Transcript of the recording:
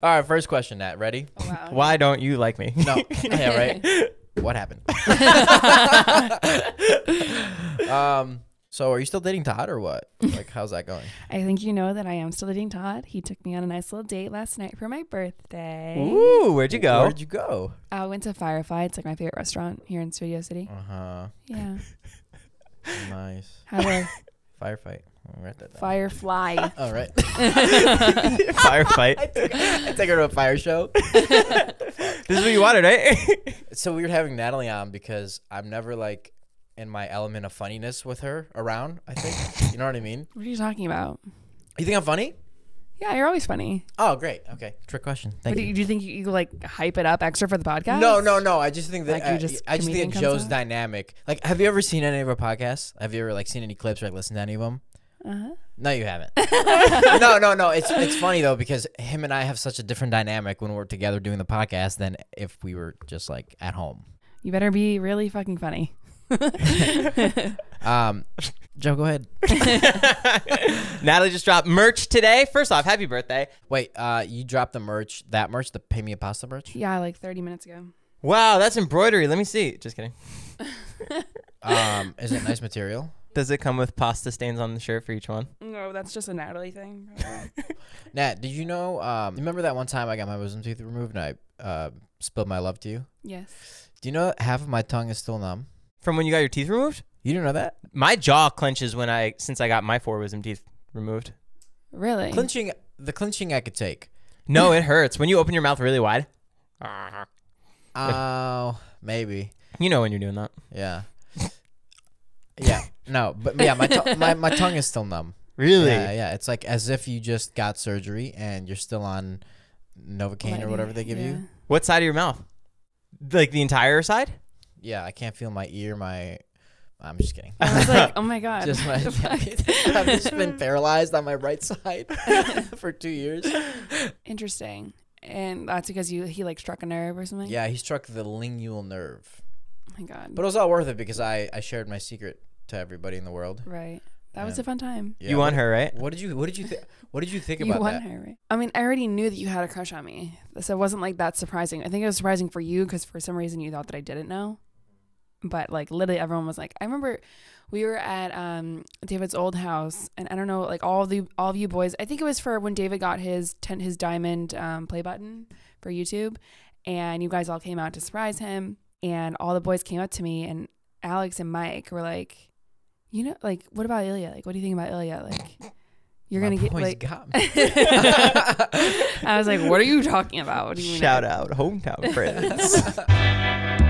All right, first question, Nat. Ready? Oh, wow. Why don't you like me? No. yeah, right. What happened? um. So, are you still dating Todd or what? Like, how's that going? I think you know that I am still dating Todd. He took me on a nice little date last night for my birthday. Ooh, where'd you go? Where'd you go? I went to Firefly. It's like my favorite restaurant here in Studio City. Uh huh. Yeah. Nice. How do Firefight. I'll write that down. Firefly. All right. Firefight. I take her to a fire show. this is what you wanted, right? So we were having Natalie on because I'm never like in my element of funniness with her around. I think you know what I mean. What are you talking about? You think I'm funny? Yeah, you're always funny. Oh, great. Okay, trick question. Thank But do you. do you think you, you like hype it up extra for the podcast? No, no, no. I just think that Like you just I just think it comes out? dynamic. Like, have you ever seen any of our podcasts? Have you ever like seen any clips or like listened to any of them? Uh-huh. No, you haven't. no, no, no. It's it's funny though because him and I have such a different dynamic when we're together doing the podcast than if we were just like at home. You better be really fucking funny. Um, Joe, go ahead. Natalie just dropped merch today. First off, happy birthday. Wait, uh, you dropped the merch, that merch, the Pay Me a Pasta merch. Yeah, like 30 minutes ago. Wow, that's embroidery. Let me see. Just kidding. Um, is it nice material? Does it come with pasta stains on the shirt for each one? No, that's just a Natalie thing. Nat, did you know? Um, remember that one time I got my wisdom teeth removed and I uh, spilled my love to you? yes. Do you know half of my tongue is still numb? From when you got your teeth removed? You didn't know that? My jaw clenches when I since I got my four wisdom teeth removed. Really? Clinching, the clinching I could take. No, it hurts when you open your mouth really wide. Oh, maybe. You know when you're doing that. Yeah. Yeah. No, but yeah, my, to- my my tongue is still numb. Really? Yeah, yeah. It's like as if you just got surgery and you're still on Novocaine or whatever they give you. What side of your mouth? Like the entire side? Yeah, I can't feel my ear. My, I'm just kidding. I was like, oh my god. just my, I've just been paralyzed on my right side for two years. Interesting. And that's because you he like struck a nerve or something. Yeah, he struck the lingual nerve, Oh my god. but it was all worth it because I I shared my secret to everybody in the world. right. That was a fun time. Yeah, you won what- her, right? What did you What did you think? What did you think You about won that? her, right? I mean, I already knew that you had a crush on me, so it wasn't like that surprising. I think it was surprising for you because for some reason you thought that I didn't know. But like literally, everyone was like, I remember we were at um David's old house, and I don't know, like all of the all of you boys. I think it was for when David got his ten his diamond um, play button for YouTube, and you guys all came out to surprise him, and all the boys came up to me, and Alex and Mike were like, you know, like what about Ilya? Like, what do you think about Ilya? Like, you're My gonna get like. got me. I was like, "What are you talking about? What do you mean?" Shout out hometown friends.